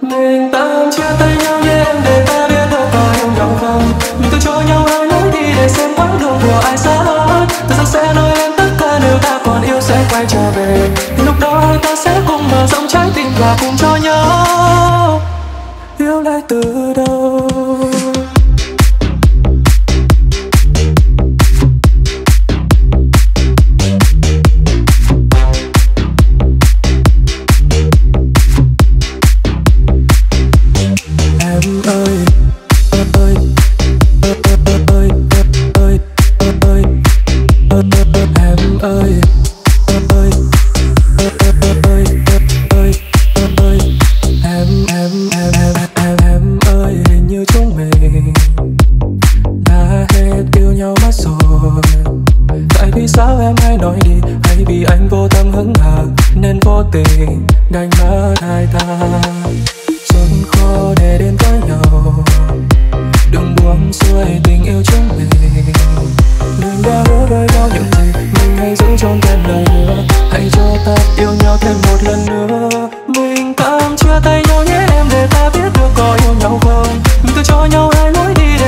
mình tạm chia tay nhau nhé em để ta biết đâu có yêu nhau không? Mình cứ cho nhau hai lối đi để xem quãng đường của ai xa hơn. Ta rằng sẽ nói lên tất cả nếu ta còn yêu sẽ quay trở về? Thì lúc đó hai ta sẽ cùng mở rộng trái tim và cùng cho nhau. Yêu lại từ đầu. Tình đánh mất hai ta Xuân khó để đến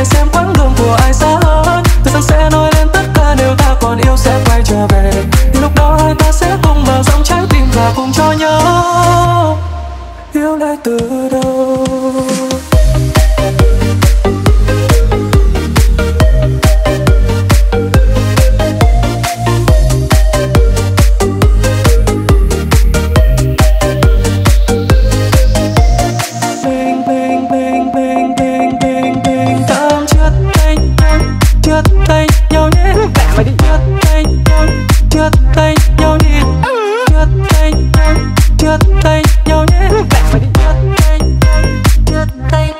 để xem quãng đường của ai xa hơn. Thời gian sẽ nói tay nhau nhé tay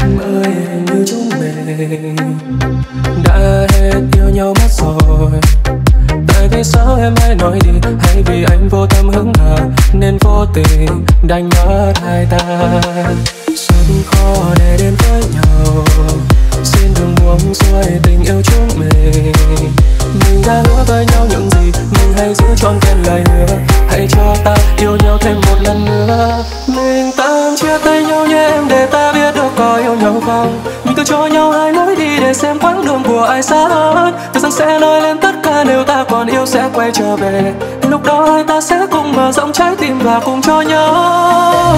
Em ơi như chúng mình. Đã hết yêu nhau mất rồi. Tại vì sao em hay nói đi Hay vì anh vô tâm hứng hờ, Nên vô tình đánh mất hai ta. Rất khó để đến với nhau, Xin đừng buông xuôi tình yêu chúng mình. Mình đã hứa với nhau những gì, Mình hãy giữ trọn vẹn lời hứa. Hãy cho ta yêu nhau thêm một lần nữa. Mình tạm chia tay nhau nhé, em để ta biết được có yêu nhau không? Mình cứ cho nhau hai nỗi để xem quãng đường của ai xa hơn. Thời gian sẽ nói lên tất cả, nếu ta còn yêu sẽ quay trở về. Lúc đó hai ta sẽ cùng mở rộng trái tim và cùng cho nhau.